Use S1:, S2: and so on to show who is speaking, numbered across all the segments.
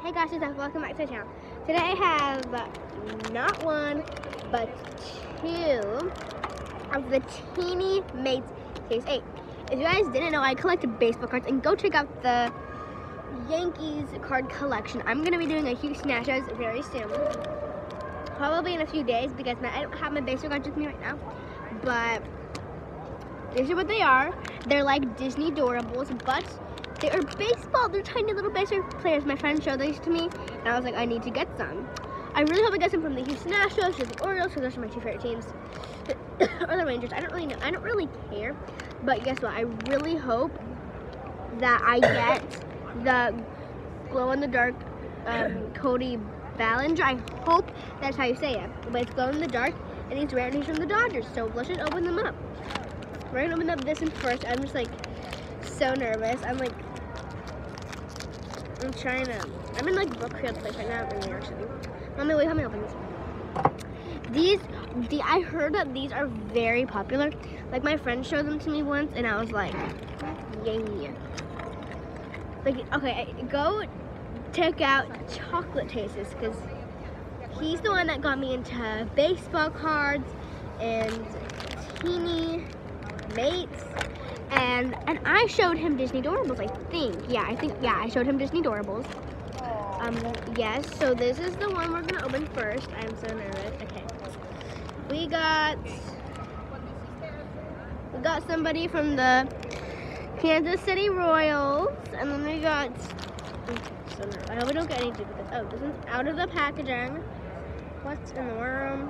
S1: Hey guys, it's welcome back to the channel. Today I have not one, but two of the Teeny Mates Case 8. If you guys didn't know, I collected baseball cards and go check out the Yankees card collection. I'm going to be doing a huge Astros very soon. Probably in a few days because my, I don't have my baseball cards with me right now. But these are what they are. They're like Disney Doorables, but they are baseball. They're tiny little baseball players. My friend showed these to me, and I was like, I need to get some. I really hope I get some from the Houston Astros or the Orioles, because those are my two favorite teams. or the Rangers. I don't really know. I don't really care. But guess what? I really hope that I get the glow in the dark um, Cody Bellinger. I hope that's how you say it. But it's glow in the dark, and he's rare and he's from the Dodgers. So let's just open them up. We're gonna open up this one first. I'm just like so nervous. I'm like, I'm trying to, I'm in like Brookfield Place right now in New York City. Mommy, wait, help me open this. These, the, I heard that these are very popular. Like my friend showed them to me once and I was like, yay. Like, okay, go check out Chocolate Tastes because he's the one that got me into baseball cards and teeny mates and and I showed him Disney Doorables, I think. Yeah, I think, yeah, I showed him Disney Doorables. Um, yes, so this is the one we're gonna open first. I'm so nervous. Okay. We got, we got somebody from the Kansas City Royals, and then we got, so nervous. I hope we don't get any duplicates. Oh, this one's out of the packaging. What's in the world?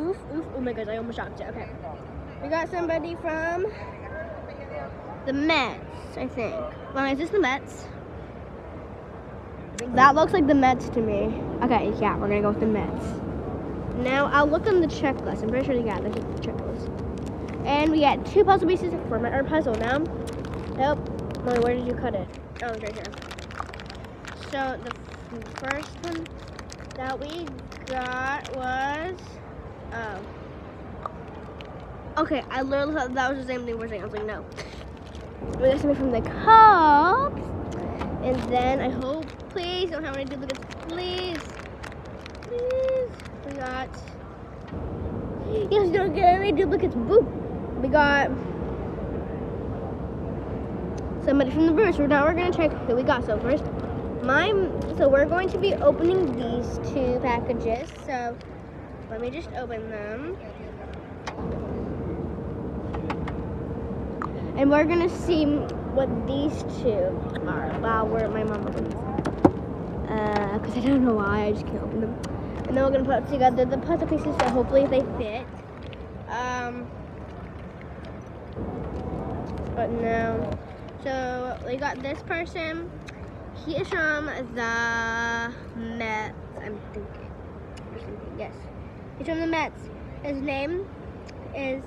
S1: Oof, oof, oh my gosh, I almost dropped it. Okay. We got somebody from the Mets, I think. Well, is this the Mets? That looks like the Mets to me. Okay, yeah, we're gonna go with the Mets. Now, I'll look on the checklist. I'm pretty sure, this is the checklist. And we got two puzzle pieces for our puzzle now. Nope. Molly, where did you cut it? Oh, it's right here. So, the first one that we got was. Okay, I literally thought that was the same thing we're saying. I was like, no. We got something from the Cubs. And then I hope, please don't have any duplicates. Please. Please. We got. Yes, don't get any duplicates. Boop. We got somebody from the Brewers. So now we're gonna check who we got. So first, my So we're going to be opening these two packages. So let me just open them. And we're gonna see what these two are while we're my mom opens Uh, cause I don't know why, I just can't open them. And then we're gonna put together the puzzle pieces so hopefully they fit. Um, but no. So we got this person. He is from the Mets, I'm thinking. Yes. He's from the Mets. His name is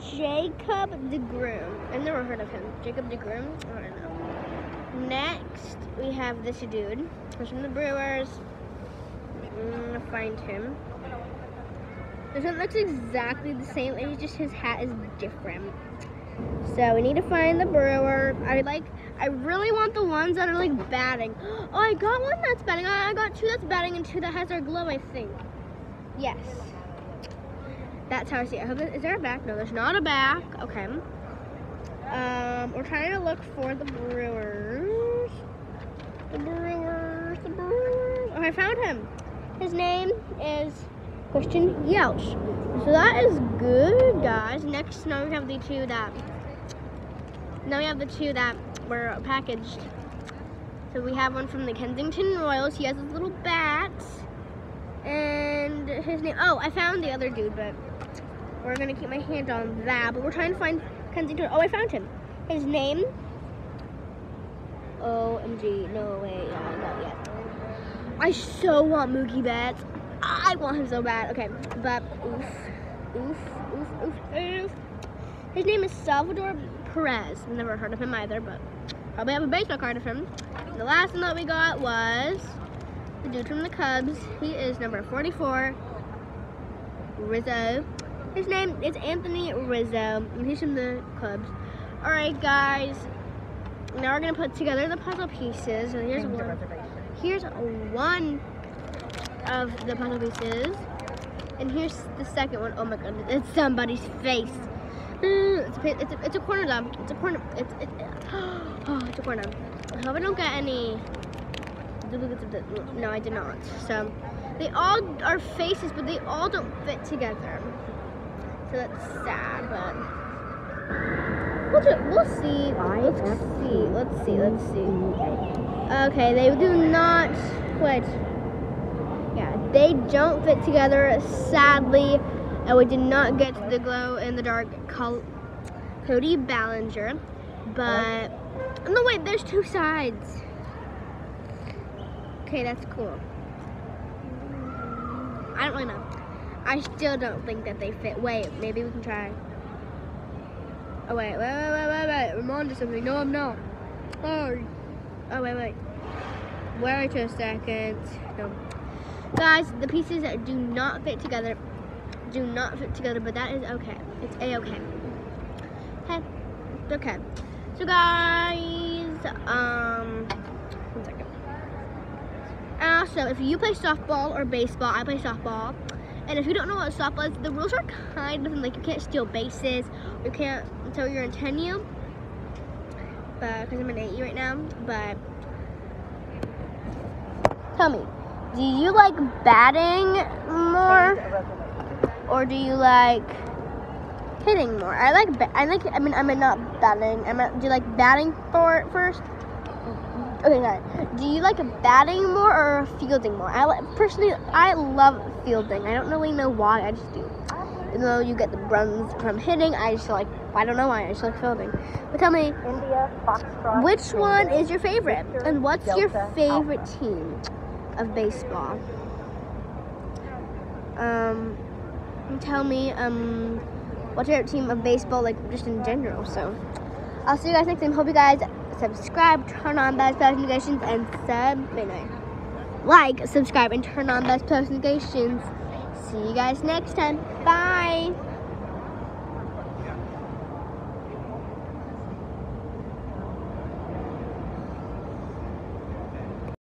S1: Jacob DeGrom. I've never heard of him. Jacob DeGrom? I don't know. Next, we have this dude. He's from the Brewers. I'm gonna find him. This one looks exactly the same, it's just his hat is different. So we need to find the brewer. I like, I really want the ones that are like batting. Oh, I got one that's batting. I got two that's batting and two that has our glow, I think. Yes. That's how I see it. I is there a back? No, there's not a back. Okay. Um, we're trying to look for the Brewers. The Brewers, the Brewers. Oh, I found him. His name is Christian Yelich. So that is good, guys. Next, now we have the two that, now we have the two that were packaged. So we have one from the Kansas City Royals. He has his little bats. And his name, oh, I found the other dude, but we're gonna keep my hand on that, but we're trying to find Kansas City. Oh, I found him. His name. OMG, no way, yeah, not yet. I so want Mookie Betts. I want him so bad. Okay, but oof, oof, oof, oof, oof. His name is Salvador Perez. Never heard of him either, but probably have a baseball card of him. The last one that we got was the dude from the Cubs. He is number 44, Rizzo. His name is Anthony Rizzo, and he's from the Cubs. Alright, guys. now we're gonna put together the puzzle pieces. So here's one. Here's one of the puzzle pieces. And here's the second one. Oh my god, it's somebody's face. Mm, It's a, it's a, it's a corner though. It's a corner. It's, it, oh, it's a corner. I hope I don't get any duplicates of the, no, I did not. So they all are faces, but they all don't fit together. So that's sad, but we'll, ju- we'll see. Let's see. Let's see. Let's see. Okay, they do not wait. Yeah, they don't fit together, sadly, and we did not get the glow in the dark Cody Bellinger. But no, wait, there's two sides. Okay, that's cool. I don't really know. I still don't think that they fit. Wait, maybe we can try. Oh wait, wait, wait, wait, wait, wait. I'm on to something. No, I'm not. Oh, oh wait, wait. Wait a second. No. Guys, the pieces do not fit together do not fit together, but that is okay. It's a-okay. Okay. It's okay. So guys, um one second. Also, if you play softball or baseball, I play softball. And if you don't know what softball is, the rules are kind of like you can't steal bases, you can't until you're in 10U. But because I'm in 8U right now, but tell me, do you like batting more or do you like hitting more? I like I like I mean I mean not batting. I mean do you like batting for first? Okay, sorry. Do you like batting more or fielding more? I personally I love fielding. I don't really know why. I just do. Even though you get the runs from hitting, I just like I don't know why. I just like fielding. But tell me,
S2: India, Foxtrot.
S1: which one is your favorite? And what's your favorite
S2: Alpha.
S1: team of baseball? Um, tell me, um, what's your team of baseball, like just in general? So, I'll see you guys next time. Hope you guys subscribe, turn on post notifications, and sub, like, subscribe, and turn on post notifications. See you guys next time. Bye.